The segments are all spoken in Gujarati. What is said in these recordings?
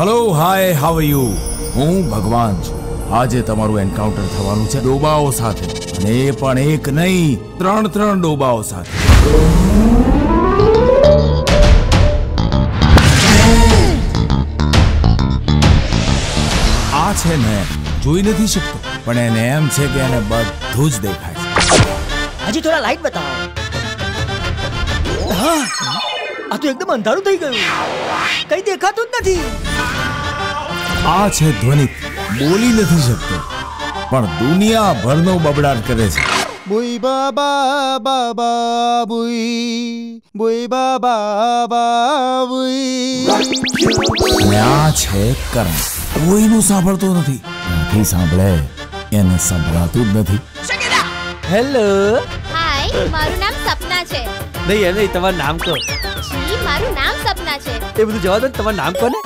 હલો હાય હાવ યુ હું ભગવાન છું. આજે તમારું એન્કાઉન્ટર થવાનું છે ડોબાઓ સાથે. અને એ પણ એક નહીં, ત્રણ ત્રણ ડોબાઓ સાથે. આ છે ને, જોઈ નથી શકતો, પણ એને એમ છે કે એને બધું જ દેખાય છે. હજી થોડા લાઈટ બતાવો. આ તો એકદમ અંધારું થઈ ગયું. કઈ દેખાતું જ નથી. આ છે ધ્વનિ. બોલી નથી શકતો. પણ દુનિયાભરનો બબડાટ કરે છે. બુઈ બાબા બાબા બુઈ. બુઈ બાબા બાબુઈ આ છે કરણ. કોઈનું સાંભળતો નથી. નથી સાંભળે. એને સંભળાતું જ નથી. હેલો હાય મારું નામ સપના છે. નહીં એ નહીં તમારું નામ કહો. જી મારું નામ સપના છે. એ બધું જવા દો તમારું નામ કોને?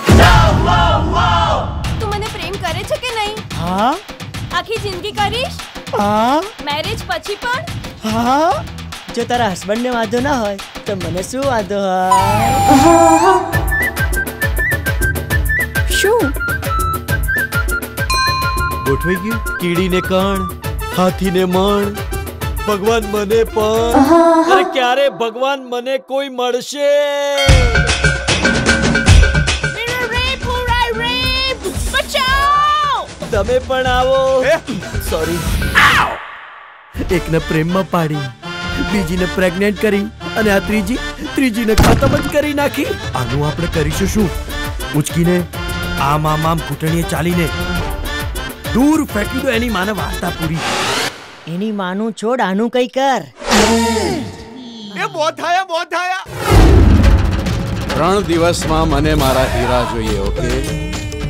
તું મને પ્રેમ કરે છે કે નહીં? હા? આખી જિંદગી કરીશ? હા? મેરેજ પછી પણ? હા? જો તારા હસબન્ડને વાંધો ના હોય તો મને શું વાંધો હોય? શું? ગોઠવાઈ ગયું? કીડીને કણ હાથીને મણ. ભગવાન મને પણ. અરે ક્યારે ભગવાન મને કોઈ મળશે? રેપ રેપ બચાવ તમે પણ આવો. સોરી એકને પ્રેમમાં પાડી બીજીને પ્રેગ્નેન્ટ કરી અને આ ત્રીજી ત્રીજીને ખતમ જ કરી નાખી. આનું આપણે કરીશું શું? ઉચકીને આમ આમ આમ ઘૂંટણીએ ચાલીને. દૂર ફેંકી દો એની માને વાર્તા પૂરી. એની માનું છોડ આનું કઈ કર. એ બોથાયા બોથાયા ત્રણ દિવસમાં મને મારા હીરા જોઈએ ઓકે?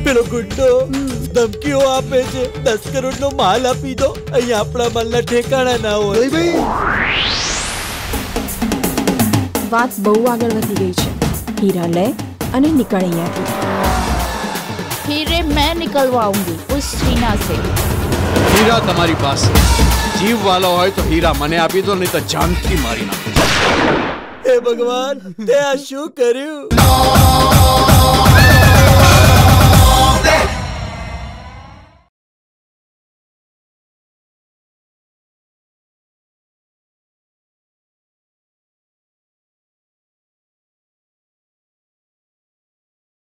પેલો ગુડ્ડો ધમકીઓ આપે છે. દસ કરોડ નો માલ આપી દો. અહીંયા આપણા માલના ઠેકાણા ના હોય. ભાઈ વાત બહુ આગળ વધી ગઈ છે. હીરા લે અને નીકળ અહીંયાથી હીરે મેં નીકળવા આવું ઉસ સ્ત્રીના સે. હીરા તમારી પાસે. જીવ વાલો હોય તો હીરા મને આપી દો, નહીં તો જાનથી મારી નાખો. હે ભગવાન, તે આ શું કર્યું?